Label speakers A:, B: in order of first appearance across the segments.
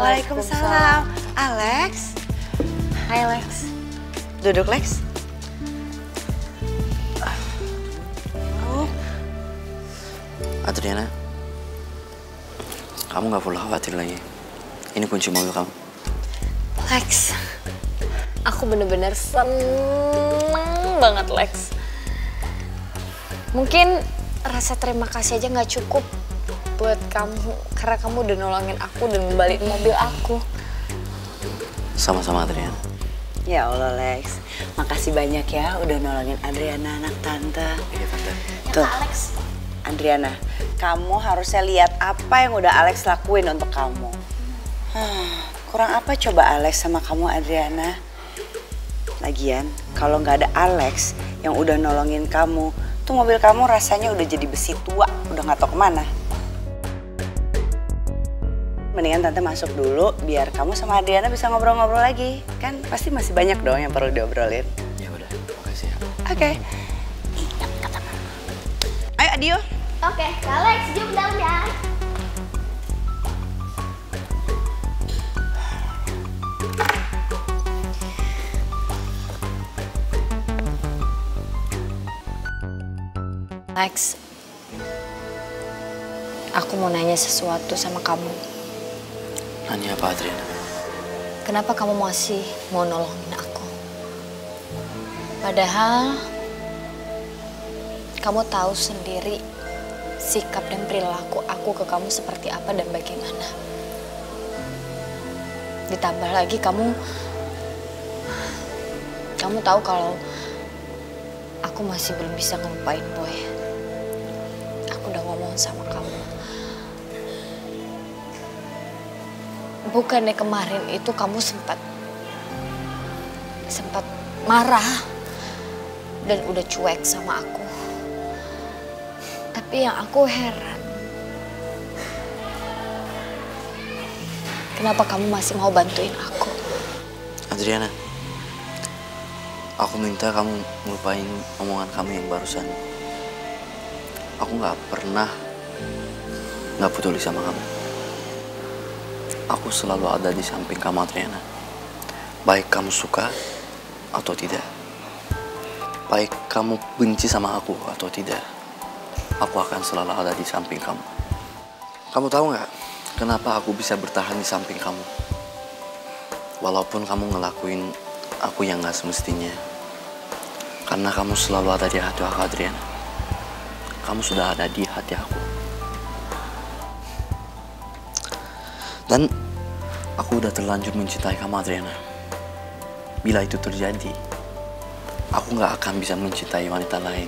A: Waalaikumsalam. Alex.
B: Hai Lex.
A: Duduk Lex. Oh,
C: Adriana, kamu nggak perlu khawatir lagi. Ini kunci mobil kamu.
B: Lex. Aku bener-bener seneng banget Lex. Mungkin rasa terima kasih aja nggak cukup buat kamu karena kamu udah nolongin aku dan ngembaliin mobil aku.
C: Sama-sama Adriana.
A: ya Allah Lex. Makasih banyak ya udah nolongin Adriana anak tante.
C: Iya tante.
A: Tuh. Adriana, kamu harusnya lihat apa yang udah Alex lakuin untuk kamu. Hah, kurang apa coba Alex sama kamu Adriana? Lagian, kalau nggak ada Alex yang udah nolongin kamu, tuh mobil kamu rasanya udah jadi besi tua, udah nggak tahu ke mana. Mendingan tante masuk dulu biar kamu sama Adriana bisa ngobrol-ngobrol lagi. Kan pasti masih banyak dong yang perlu diobrolin.
C: Ya udah, makasih ya.
A: Oke. Mama. Ayo Adio.
D: Oke, Kak Alex, jump dalam ya.
B: Lex. Aku mau nanya sesuatu sama kamu.
C: Nanya apa Adriana?
B: Kenapa kamu masih mau nolongin aku? Padahal kamu tahu sendiri sikap dan perilaku aku ke kamu seperti apa dan bagaimana. Ditambah lagi kamu kamu tahu kalau aku masih belum bisa ngelupain boy. Aku udah ngomong sama kamu. Bukannya kemarin itu kamu sempat sempat marah dan udah cuek sama aku. Tapi yang aku heran, kenapa kamu masih mau bantuin aku?
C: Adriana, aku minta kamu melupain omongan kamu yang barusan. Aku nggak pernah nggak peduli sama kamu. Aku selalu ada di samping kamu, Adriana. Baik kamu suka atau tidak. Baik kamu benci sama aku atau tidak. Aku akan selalu ada di samping kamu. Kamu tahu nggak kenapa aku bisa bertahan di samping kamu? Walaupun kamu ngelakuin aku yang nggak semestinya. Karena kamu selalu ada di hati aku, Adriana. Kamu sudah ada di hati aku. Dan aku udah terlanjur mencintai kamu, Adriana. Bila itu terjadi, aku nggak akan bisa mencintai wanita lain.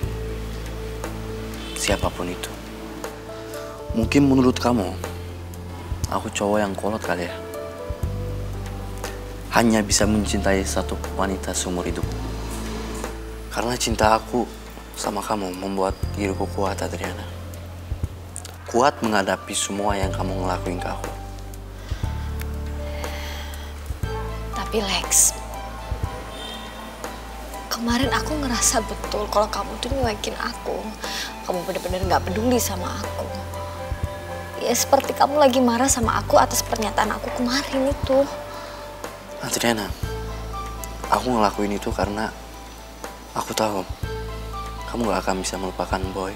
C: Siapa pun itu. Mungkin menurut kamu, aku cowok yang kolot kali ya. Hanya bisa mencintai satu wanita seumur hidup. Karena cinta aku sama kamu membuat diriku kuat, Adriana. Kuat menghadapi semua yang kamu ngelakuin ke aku.
B: Tapi Lex, kemarin aku ngerasa betul kalau kamu tuh nyuekin aku. Kamu bener-bener gak peduli sama aku. Ya seperti kamu lagi marah sama aku atas pernyataan aku kemarin itu.
C: Adriana, aku ngelakuin itu karena aku tahu kamu gak akan bisa melupakan Boy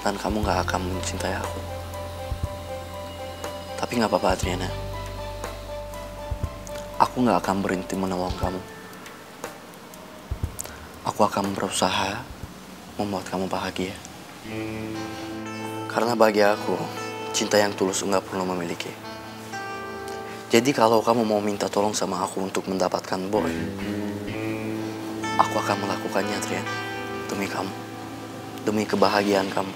C: dan kamu gak akan mencintai aku. Tapi gak apa-apa Adriana, aku gak akan berhenti menolong kamu. Aku akan berusaha membuat kamu bahagia. Karena bagi aku, cinta yang tulus nggak perlu memiliki. Jadi kalau kamu mau minta tolong sama aku untuk mendapatkan boy, aku akan melakukannya, Trian. Demi kamu. Demi kebahagiaan kamu.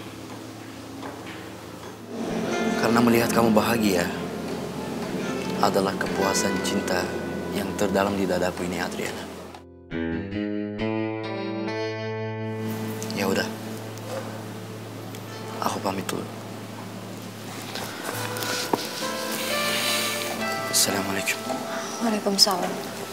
C: Karena melihat kamu bahagia adalah kepuasan cinta yang terdalam di dadaku ini, Adriana. Ya udah. Aku pamit dulu. Assalamualaikum.
B: Waalaikumsalam.